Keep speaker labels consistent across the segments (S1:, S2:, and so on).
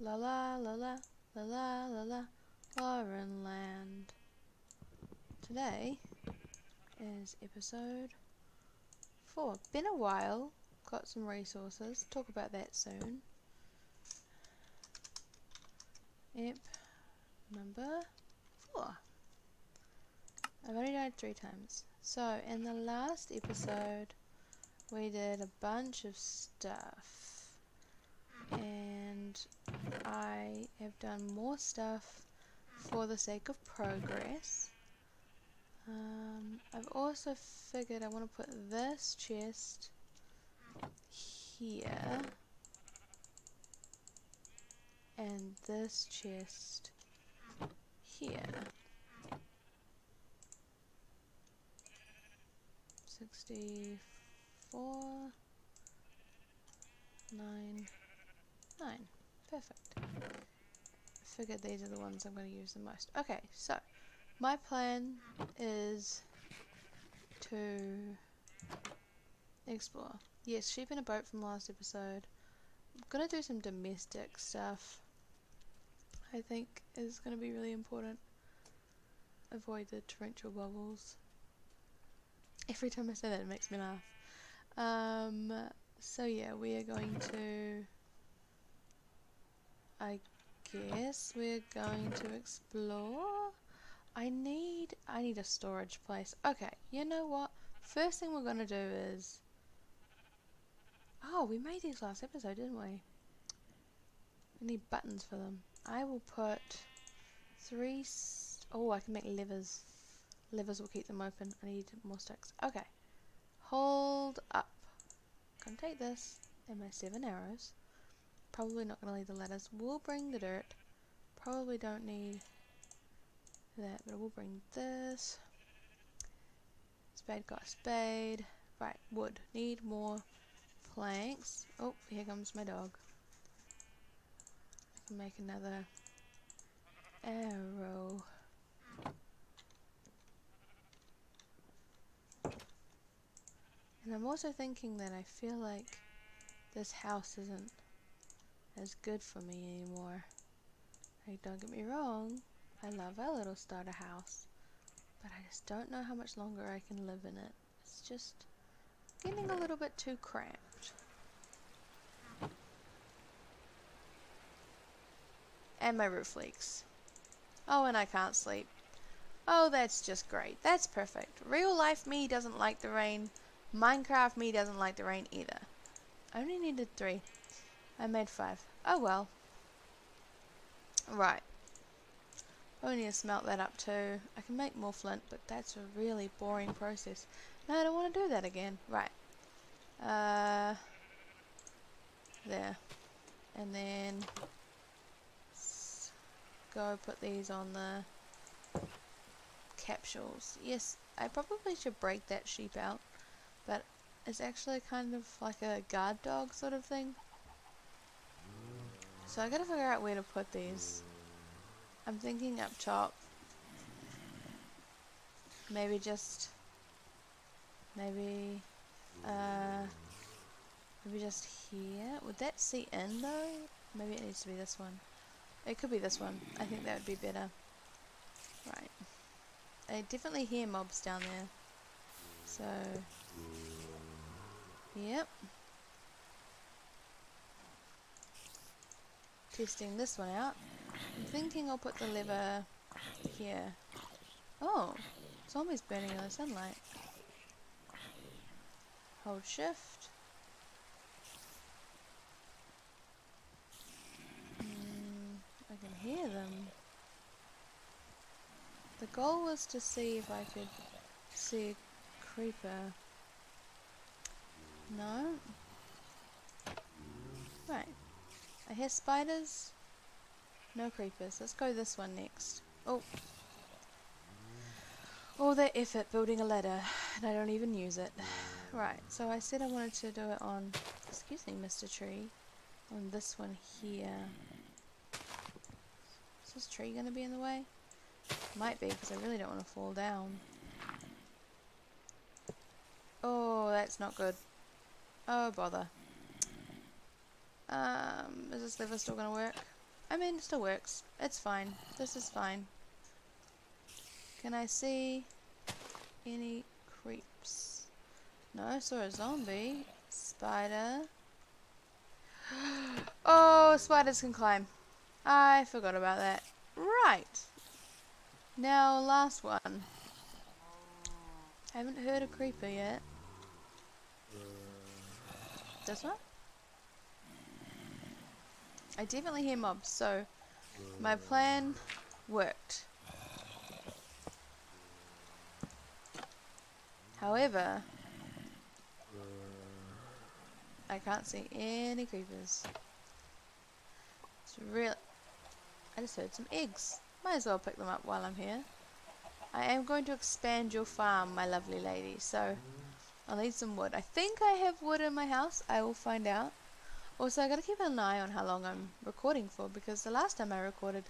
S1: La la la la la la la la Lauren Land. Today is episode four. Been a while. Got some resources. Talk about that soon. Ep number four. I've only died three times. So in the last episode we did a bunch of stuff and I have done more stuff for the sake of progress. Um, I've also figured I want to put this chest here and this chest here. 64 9 9 perfect. I figured these are the ones I'm going to use the most. Okay so my plan is to explore. Yes sheep in a boat from last episode. I'm gonna do some domestic stuff. I think is gonna be really important. Avoid the torrential bubbles. Every time I say that, it makes me laugh. Um, so yeah, we are going to. I guess we're going to explore. I need. I need a storage place. Okay, you know what? First thing we're gonna do is. Oh, we made these last episode, didn't we? We need buttons for them. I will put three. oh, I can make levers. Levers will keep them open. I need more sticks. Okay. Hold up. Gonna take this and my seven arrows. Probably not gonna leave the ladders. We'll bring the dirt. Probably don't need that, but we'll bring this. Spade got spade. Right, wood. Need more planks. Oh, here comes my dog. I can make another arrow. And I'm also thinking that I feel like this house isn't as good for me anymore. Like, don't get me wrong, I love our little starter house, but I just don't know how much longer I can live in it. It's just getting a little bit too cramped. And my roof leaks. Oh, and I can't sleep. Oh, that's just great. That's perfect. Real life me doesn't like the rain. Minecraft me doesn't like the rain either. I only needed three. I made five. Oh well. Right. I need to smelt that up too. I can make more flint, but that's a really boring process. No, I don't want to do that again. Right. Uh, there. And then go put these on the capsules. Yes, I probably should break that sheep out but it's actually kind of like a guard dog sort of thing. So I gotta figure out where to put these. I'm thinking up top. Maybe just, maybe, uh, maybe just here. Would that see in though? Maybe it needs to be this one. It could be this one. I think that would be better. Right. I definitely hear mobs down there. So, Yep. Testing this one out. I'm thinking I'll put the lever here. Oh, zombies burning in the sunlight. Hold shift. Mm, I can hear them. The goal was to see if I could see a creeper. No. Right. I hear spiders. No creepers. Let's go this one next. Oh. All that effort building a ladder, and I don't even use it. Right, so I said I wanted to do it on, excuse me, Mr. Tree, on this one here. Is this tree going to be in the way? Might be, because I really don't want to fall down. Oh, that's not good. Oh, bother. Um, is this lever still to work? I mean, it still works. It's fine. This is fine. Can I see any creeps? No, I saw a zombie. Spider. oh, spiders can climb. I forgot about that. Right. Now, last one. I haven't heard a creeper yet. This one? I definitely hear mobs, so my plan worked. However, I can't see any creepers. It's real. I just heard some eggs. Might as well pick them up while I'm here. I am going to expand your farm, my lovely lady, so I'll need some wood. I think I have wood in my house. I will find out. Also, I gotta keep an eye on how long I'm recording for because the last time I recorded,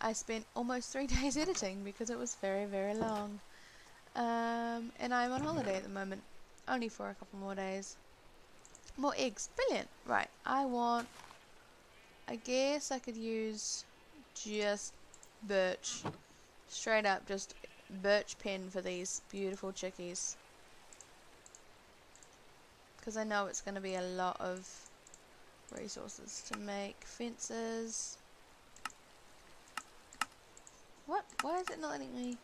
S1: I spent almost three days editing because it was very, very long. Um, and I'm on holiday at the moment, only for a couple more days. More eggs, brilliant. Right, I want, I guess I could use just birch. Straight up, just birch pen for these beautiful chickies. Because I know it's going to be a lot of resources to make fences. What? Why is it not letting me?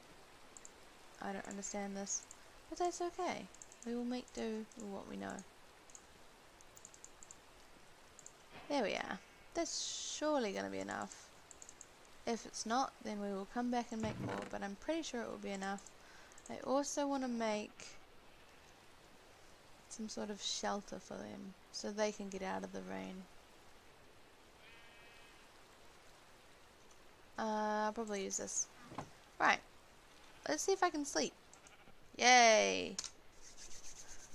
S1: I don't understand this. But that's okay. We will make do with what we know. There we are. That's surely going to be enough. If it's not, then we will come back and make more, but I'm pretty sure it will be enough. I also want to make some sort of shelter for them, so they can get out of the rain. Uh, I'll probably use this. Right. Let's see if I can sleep. Yay!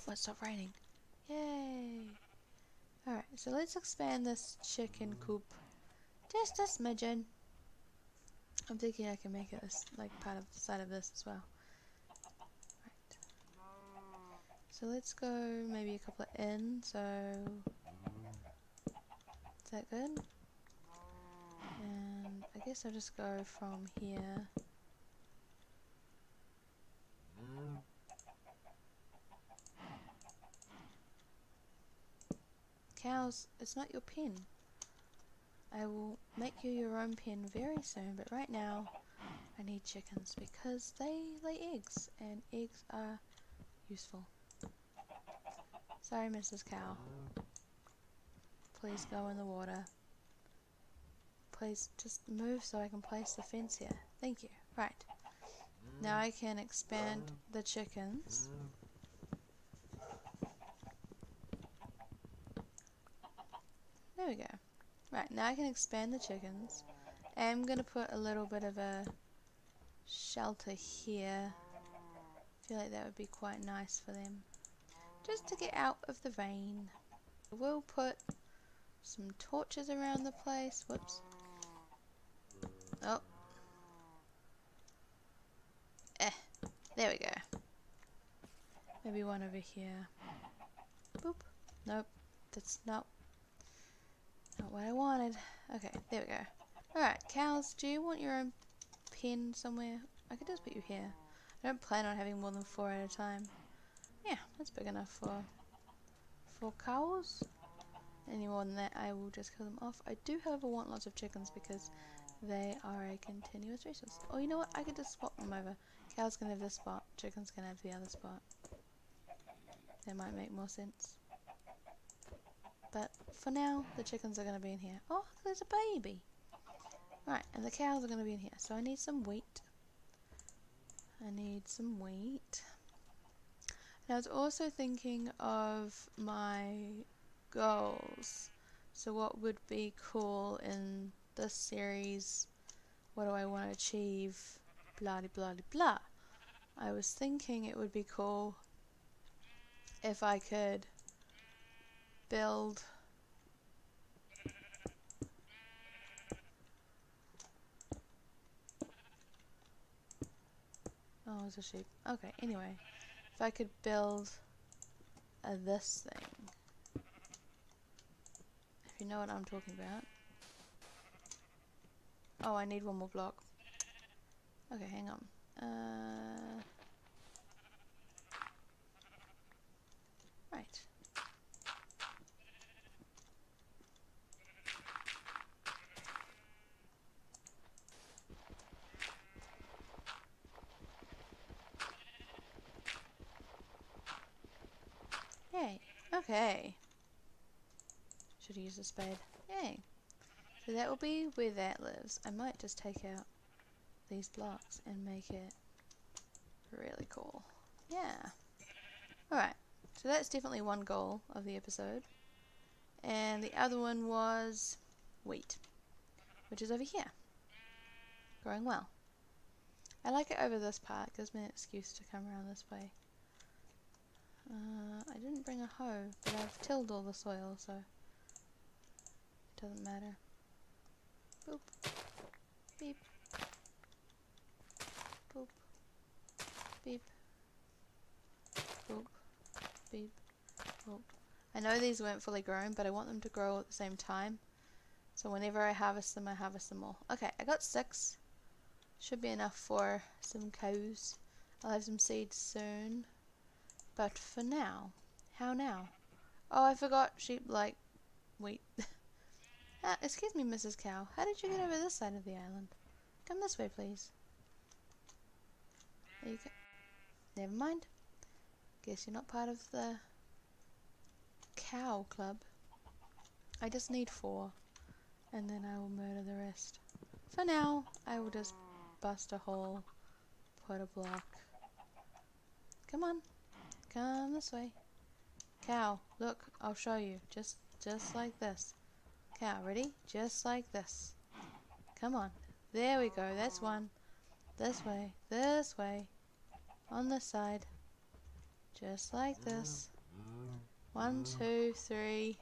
S1: Well, stop raining. Yay! Alright, so let's expand this chicken coop just a smidgen. I'm thinking I can make it this, like part of the side of this as well. Right. So let's go maybe a couple of in, so is that good? And I guess I'll just go from here. Cows, it's not your pen. I will make you your own pen very soon, but right now I need chickens because they lay eggs and eggs are useful. Sorry, Mrs. Cow. Please go in the water. Please just move so I can place the fence here. Thank you. Right. Now I can expand the chickens. There we go. Right, now I can expand the chickens. I'm going to put a little bit of a shelter here. I feel like that would be quite nice for them. Just to get out of the rain. We'll put some torches around the place. Whoops. Oh. Eh. There we go. Maybe one over here. Boop. Nope. That's not not what I wanted. Okay, there we go. Alright, cows, do you want your own pen somewhere? I could just put you here. I don't plan on having more than four at a time. Yeah, that's big enough for for cows. Any more than that, I will just kill them off. I do, however, want lots of chickens because they are a continuous resource. Oh, you know what? I could just swap them over. Cows can have this spot, chickens can have the other spot. That might make more sense. But for now, the chickens are going to be in here. Oh, there's a baby. Right, and the cows are going to be in here. So I need some wheat. I need some wheat. And I was also thinking of my goals. So what would be cool in this series? What do I want to achieve? Blah blah blah. blah. I was thinking it would be cool if I could build Oh, it's a sheep. Okay, anyway. If I could build a this thing. If you know what I'm talking about. Oh, I need one more block. Okay, hang on. Uh, right. Yay. Okay. The spade. Yay. So that will be where that lives. I might just take out these blocks and make it really cool. Yeah. Alright. So that's definitely one goal of the episode. And the other one was wheat. Which is over here. Growing well. I like it over this part. Gives me an excuse to come around this way. Uh, I didn't bring a hoe, but I've tilled all the soil, so doesn't matter. Boop. Beep. Boop. Beep. Boop. Beep. Boop. I know these weren't fully grown, but I want them to grow at the same time. So whenever I harvest them, I harvest them all. Okay, I got six. Should be enough for some cows. I'll have some seeds soon. But for now, how now? Oh, I forgot sheep like wheat. uh, excuse me, Mrs. Cow. How did you get over this side of the island? Come this way, please. There you go. Never mind. Guess you're not part of the cow club. I just need four, and then I will murder the rest. For now, I will just bust a hole, put a block. Come on. Come this way. Cow, look, I'll show you. Just just like this. Cow, ready? Just like this. Come on. There we go. That's one. This way. This way. On this side. Just like this. One, two, three.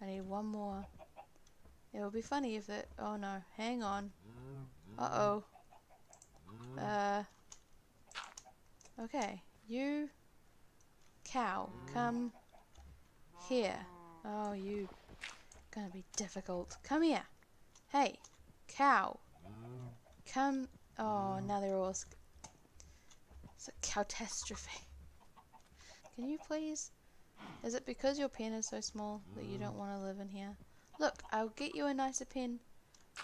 S1: I need one more. It would be funny if it... Oh no. Hang on. Uh-oh. Uh... Okay. You cow, come here. Oh, you gonna be difficult. Come here. Hey, cow. Come. Oh, now they're all. It's a catastrophe. Can you please? Is it because your pen is so small that you don't want to live in here? Look, I'll get you a nicer pen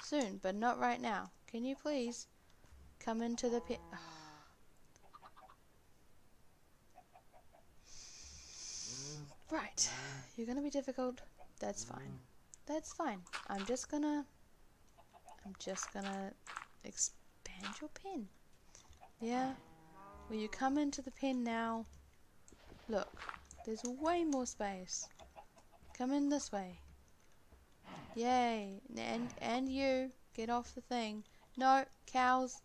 S1: soon, but not right now. Can you please come into the pen? Right, you're gonna be difficult. That's fine. That's fine. I'm just gonna. I'm just gonna expand your pen. Yeah? Will you come into the pen now? Look, there's way more space. Come in this way. Yay. And, and you, get off the thing. No, cows,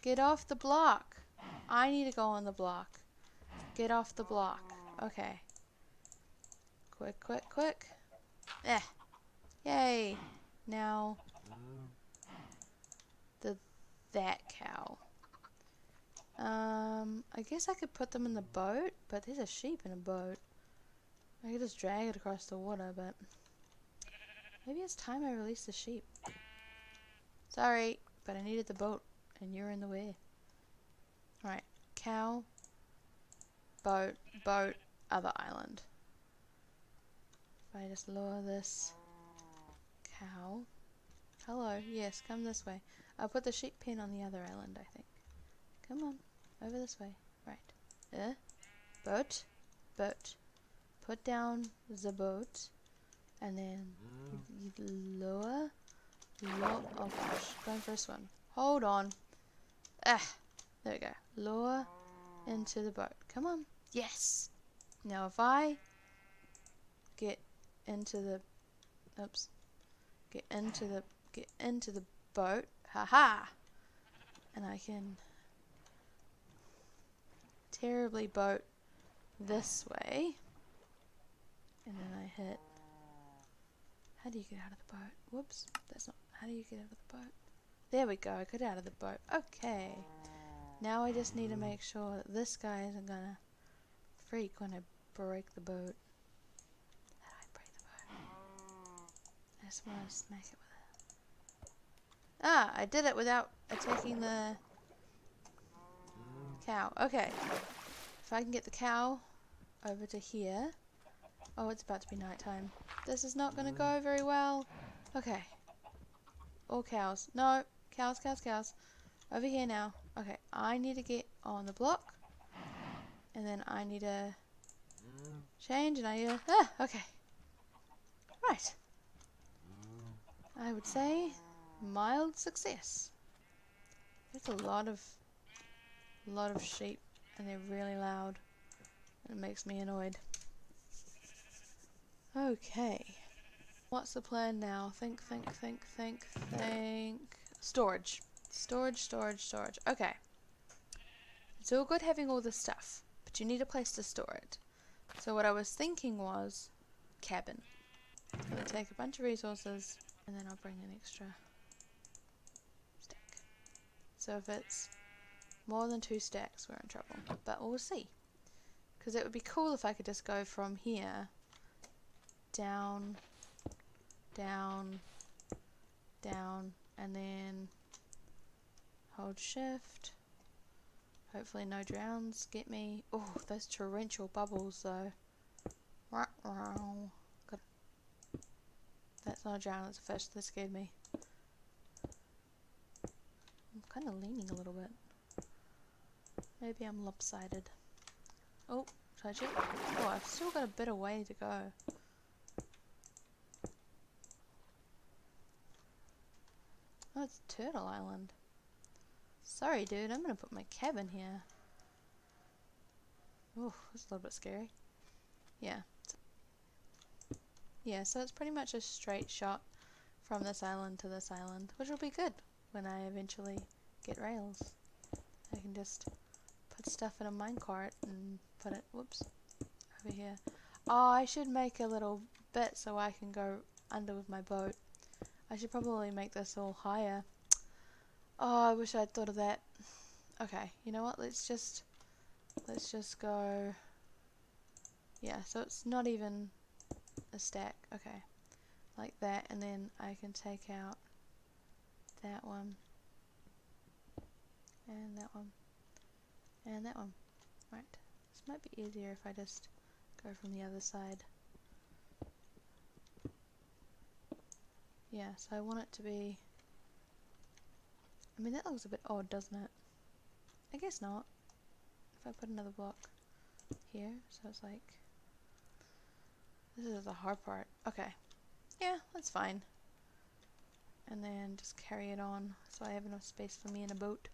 S1: get off the block. I need to go on the block. Get off the block. Okay. Quick, quick, quick. Eh. Yay. Now, the that cow. Um, I guess I could put them in the boat, but there's a sheep in a boat. I could just drag it across the water, but maybe it's time I release the sheep. Sorry, but I needed the boat, and you're in the way. Alright, cow, boat, boat, other island. If I just lower this Hello, yes, come this way. I'll put the sheep pen on the other island, I think. Come on, over this way. Right. Uh, boat, boat. Put down the boat, and then you lower, lower. Oh gosh, going for first one. Hold on. Ah, there we go. Lower into the boat. Come on. Yes. Now if I get into the oops get into the get into the boat haha and I can terribly boat this way. And then I hit how do you get out of the boat? Whoops that's not how do you get out of the boat? There we go I got out of the boat. Okay. Now I just need to make sure that this guy isn't gonna freak when I break the boat smack it with Ah, I did it without attacking the cow. Okay. If I can get the cow over to here. Oh, it's about to be nighttime. This is not going to go very well. Okay. All cows. No. Cows, cows, cows. Over here now. Okay, I need to get on the block. And then I need to change and I need to... Ah, okay. Right. I would say mild success. There's a lot of lot of sheep and they're really loud. It makes me annoyed. Okay. What's the plan now? Think, think, think, think, think. Storage. Storage, storage, storage. Okay. It's all good having all this stuff, but you need a place to store it. So what I was thinking was cabin. I'm going to take a bunch of resources and then I'll bring an extra stack. So if it's more than two stacks, we're in trouble. But we'll see. Because it would be cool if I could just go from here down, down, down, and then hold shift. Hopefully no drowns get me. Oh, those torrential bubbles though. That's not a drown, it's a fish. That scared me. I'm kind of leaning a little bit. Maybe I'm lopsided. Oh, touch it. Oh, I've still got a bit of way to go. Oh, it's Turtle Island. Sorry, dude. I'm gonna put my cabin here. Oh, that's a little bit scary. Yeah. Yeah, so it's pretty much a straight shot from this island to this island, which will be good when I eventually get rails. I can just put stuff in a minecart and put it, whoops, over here. Oh, I should make a little bit so I can go under with my boat. I should probably make this all higher. Oh, I wish I'd thought of that. Okay, you know what, let's just, let's just go, yeah, so it's not even a stack. Okay. Like that, and then I can take out that one, and that one, and that one. Right. This might be easier if I just go from the other side. Yeah, so I want it to be... I mean, that looks a bit odd, doesn't it? I guess not. If I put another block here, so it's like this is the hard part. Okay. Yeah, that's fine. And then just carry it on so I have enough space for me in a boat.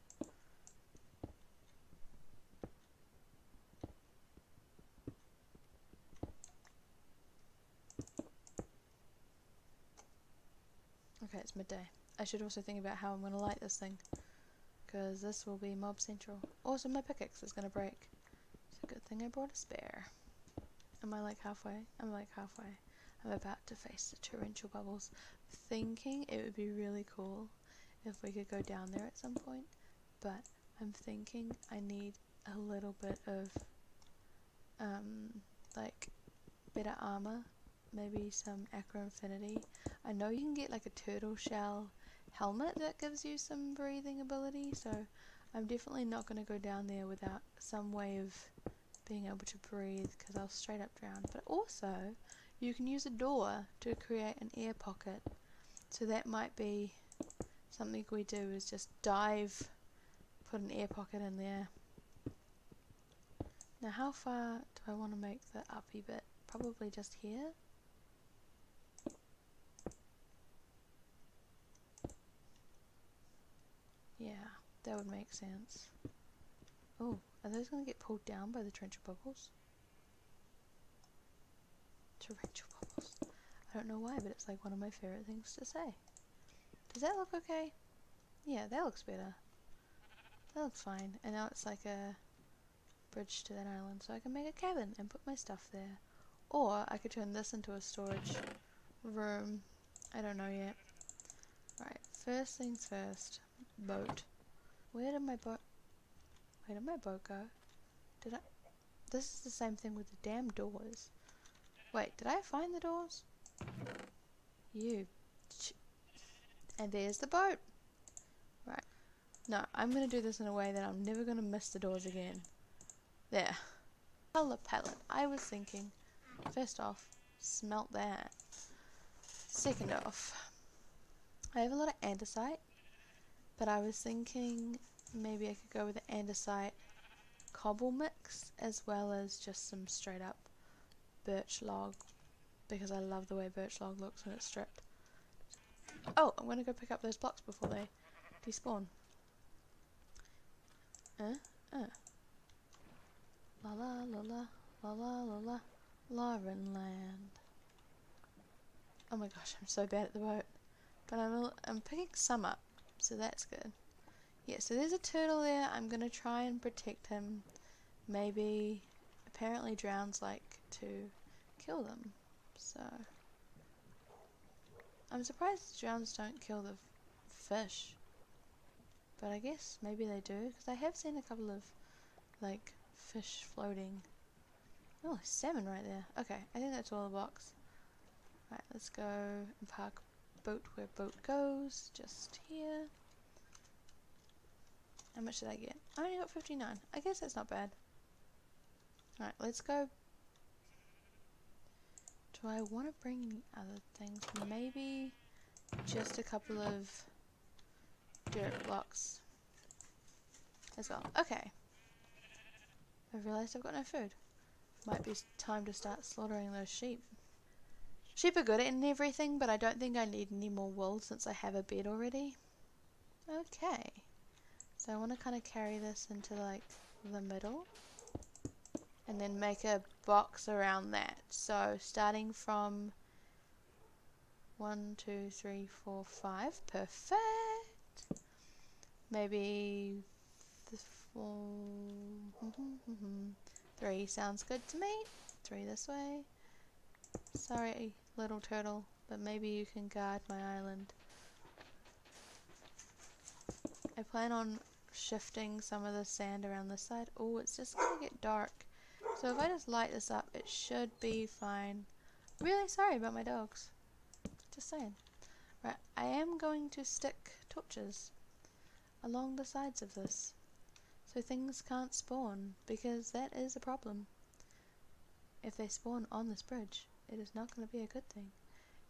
S1: Okay, it's midday. I should also think about how I'm going to light this thing. Because this will be mob central. Also, my pickaxe is going to break. It's a good thing I brought a spare. Am I like halfway? I'm like halfway. I'm about to face the torrential bubbles, thinking it would be really cool if we could go down there at some point, but I'm thinking I need a little bit of, um, like, better armor, maybe some Aqua Affinity. I know you can get like a turtle shell helmet that gives you some breathing ability, so I'm definitely not going to go down there without some way of being able to breathe because I'll straight up drown. But also, you can use a door to create an air pocket. So that might be something we do is just dive, put an air pocket in there. Now how far do I want to make the uppy bit? Probably just here. Yeah, that would make sense. Oh, are those going to get pulled down by the torrential bubbles? Torrential bubbles. I don't know why, but it's like one of my favorite things to say. Does that look okay? Yeah, that looks better. That looks fine. And now it's like a bridge to that island, so I can make a cabin and put my stuff there. Or I could turn this into a storage room. I don't know yet. Right, first things first. Boat. Where did my boat... Did my boat go? Did I... This is the same thing with the damn doors. Wait, did I find the doors? You. And there's the boat. Right. No, I'm going to do this in a way that I'm never going to miss the doors again. There. Colour palette. I was thinking, first off, smelt that. Second off, I have a lot of andesite, but I was thinking maybe I could go with the andesite cobble mix as well as just some straight up birch log because I love the way birch log looks when it's stripped. Oh, I'm going to go pick up those blocks before they despawn. Uh, uh. La la la la, la la la la, Lauren Land. Oh my gosh, I'm so bad at the boat. But I'm, I'm picking some up, so that's good. Yeah, so there's a turtle there. I'm going to try and protect him. Maybe, apparently drowns like to kill them. So, I'm surprised drowns don't kill the fish. But I guess maybe they do, because I have seen a couple of, like, fish floating. Oh, salmon right there. Okay, I think that's all the box. Right, let's go and park boat where boat goes, just here. How much did I get? I only got 59. I guess that's not bad. Alright, let's go. Do I want to bring other things? Maybe just a couple of dirt blocks as well. Okay. I've realised I've got no food. Might be time to start slaughtering those sheep. Sheep are good at everything, but I don't think I need any more wool since I have a bed already. Okay. So I want to kind of carry this into like the middle and then make a box around that. So starting from one, two, three, four, five. Perfect. Maybe four, three sounds good to me. Three this way. Sorry, little turtle, but maybe you can guard my island. I plan on shifting some of the sand around this side. Oh, it's just gonna get dark. So if I just light this up, it should be fine. Really sorry about my dogs. Just saying. Right, I am going to stick torches along the sides of this so things can't spawn because that is a problem. If they spawn on this bridge, it is not going to be a good thing.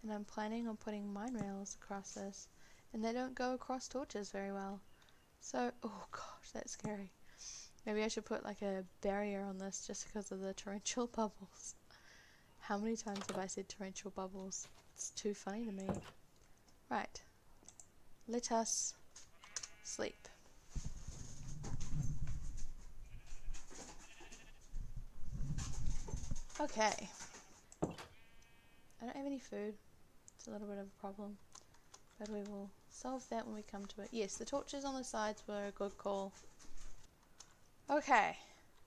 S1: And I'm planning on putting mine rails across this and they don't go across torches very well. So, oh gosh, that's scary. Maybe I should put like a barrier on this just because of the torrential bubbles. How many times have I said torrential bubbles? It's too funny to me. Right. Let us sleep. Okay. I don't have any food. It's a little bit of a problem. But we will solve that when we come to it. Yes, the torches on the sides were a good call. Okay.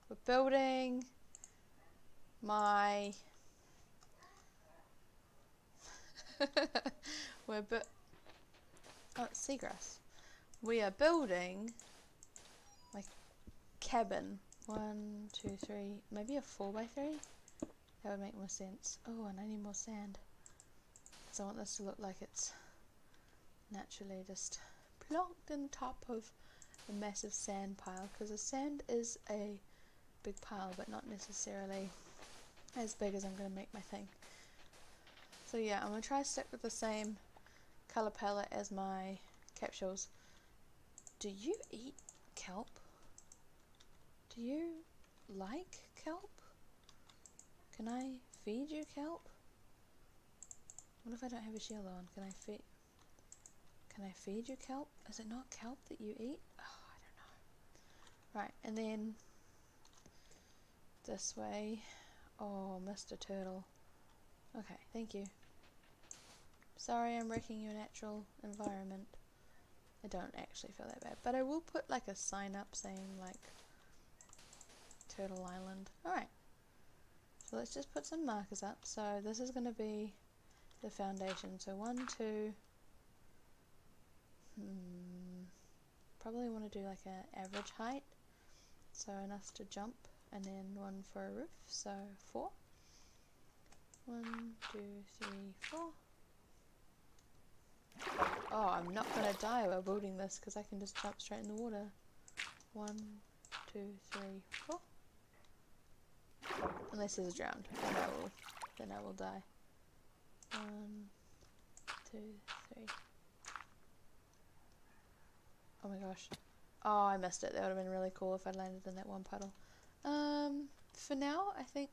S1: We're building my... we're bu Oh, it's seagrass. We are building my cabin. One, two, three, maybe a four by three? That would make more sense. Oh, and I need more sand. Because I want this to look like it's naturally just plonked in top of a massive sand pile. Because the sand is a big pile, but not necessarily as big as I'm going to make my thing. So yeah, I'm going to try to stick with the same colour palette as my capsules. Do you eat kelp? Do you like kelp? Can I feed you kelp? What if I don't have a shield on? Can I feed... Can I feed you kelp? Is it not kelp that you eat? Oh, I don't know. Right, and then... This way. Oh, Mr. Turtle. Okay, thank you. Sorry I'm wrecking your natural environment. I don't actually feel that bad. But I will put like a sign up saying like Turtle Island. Alright. So let's just put some markers up. So this is going to be the foundation. So one, two, hmm, probably want to do like an average height. So enough to jump and then one for a roof. So four. One, two, three, four. Oh, I'm not gonna die while building this because I can just jump straight in the water. One, two, three, four. Unless he's drowned, then I will, then I will die. One, two, three. Oh my gosh. Oh, I missed it. That would have been really cool if I landed in that one puddle. Um, for now, I think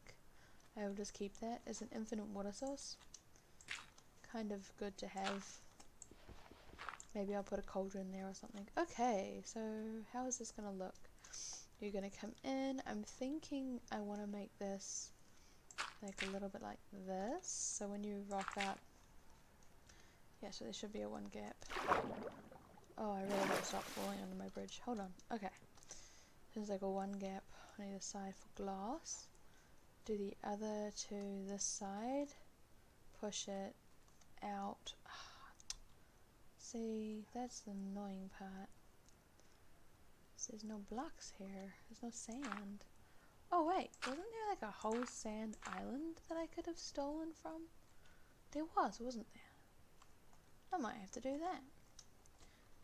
S1: I will just keep that as an infinite water source. Kind of good to have. Maybe I'll put a cauldron there or something. Okay, so how is this going to look? You're going to come in. I'm thinking I want to make this like a little bit like this. So when you rock up, yeah, so there should be a one gap. Oh, I really gotta stop falling under my bridge. Hold on. Okay. There's like a one gap on either side for glass. Do the other to this side. Push it out. See, that's the annoying part. There's no blocks here. There's no sand. Oh wait, wasn't there like a whole sand island that I could have stolen from? There was, wasn't there? I might have to do that.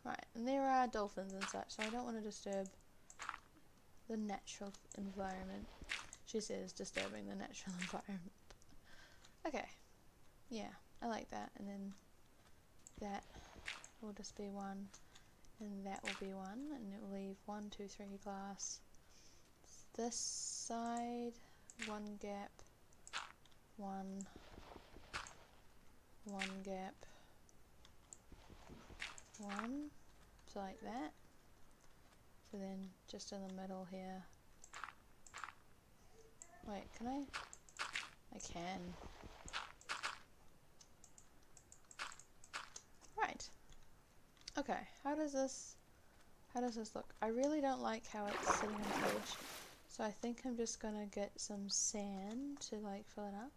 S1: Right, and there are dolphins and such, so I don't want to disturb the natural environment. She says disturbing the natural environment. Okay, yeah, I like that. And then that will just be one, and that will be one, and it will leave one, two, three glass. This side, one gap, one, one gap, one, so like that. So then just in the middle here. Wait, can I? I can. Right. Okay, how does this, how does this look? I really don't like how it's sitting on the edge. So I think I'm just gonna get some sand to like fill it up.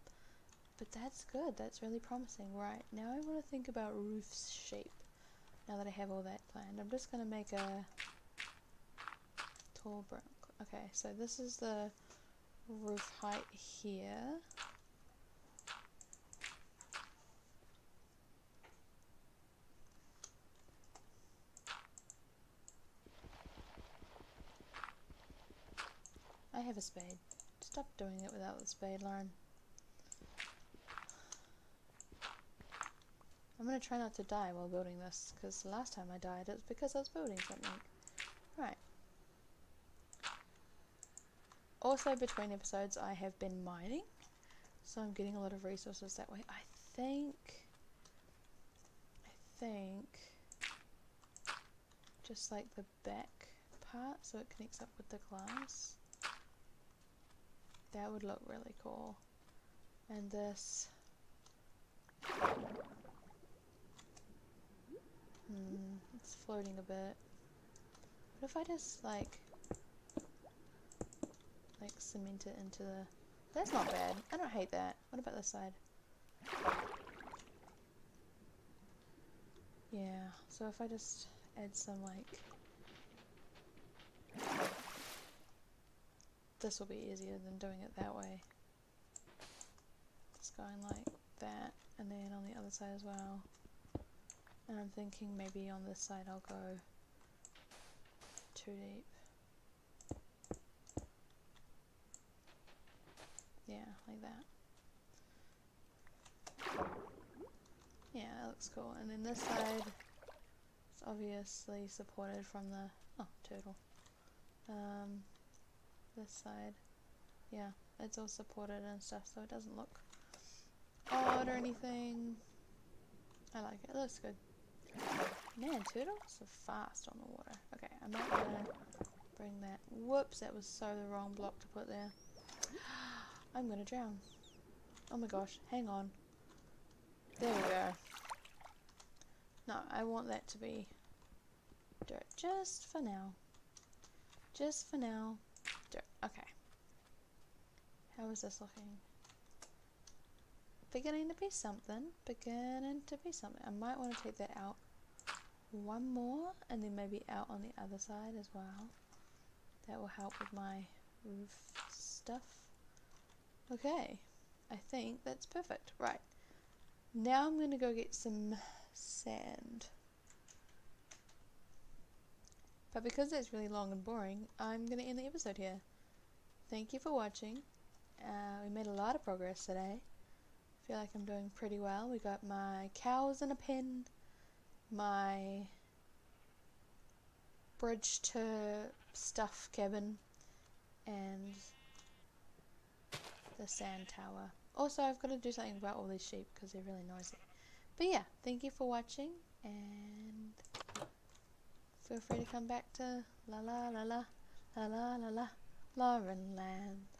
S1: But that's good, that's really promising. Right, now I want to think about roof's shape now that I have all that planned. I'm just going to make a tall brick. Okay, so this is the roof height here. I have a spade. Stop doing it without the spade, Lauren. I'm going to try not to die while building this, because last time I died it was because I was building something. Right. Also, between episodes, I have been mining, so I'm getting a lot of resources that way. I think, I think, just like the back part, so it connects up with the glass. That would look really cool. And this Hmm, it's floating a bit. What if I just like like cement it into the that's not bad. I don't hate that. What about this side? Yeah, so if I just add some like this will be easier than doing it that way. Just going like that and then on the other side as well. And I'm thinking maybe on this side I'll go too deep. Yeah, like that. Yeah, that looks cool. And then this side is obviously supported from the... Oh, turtle. Um, this side, yeah, it's all supported and stuff, so it doesn't look odd or anything. I like it. It looks good. Man, turtles are fast on the water. Okay, I'm not gonna bring that. Whoops, that was so the wrong block to put there. I'm gonna drown. Oh my gosh, hang on. There we go. No, I want that to be dirt. Just for now. Just for now. Dirt. Okay. How is this looking? Beginning to be something. Beginning to be something. I might want to take that out one more and then maybe out on the other side as well. That will help with my roof stuff. Okay, I think that's perfect. Right, now I'm going to go get some sand. But because it's really long and boring, I'm going to end the episode here. Thank you for watching. Uh, we made a lot of progress today. Feel like I'm doing pretty well. We got my cows in a pen, my bridge to stuff cabin, and the sand tower. Also, I've got to do something about all these sheep because they're really noisy. But yeah, thank you for watching and feel free to come back to la la la la la la la la Lauren Land.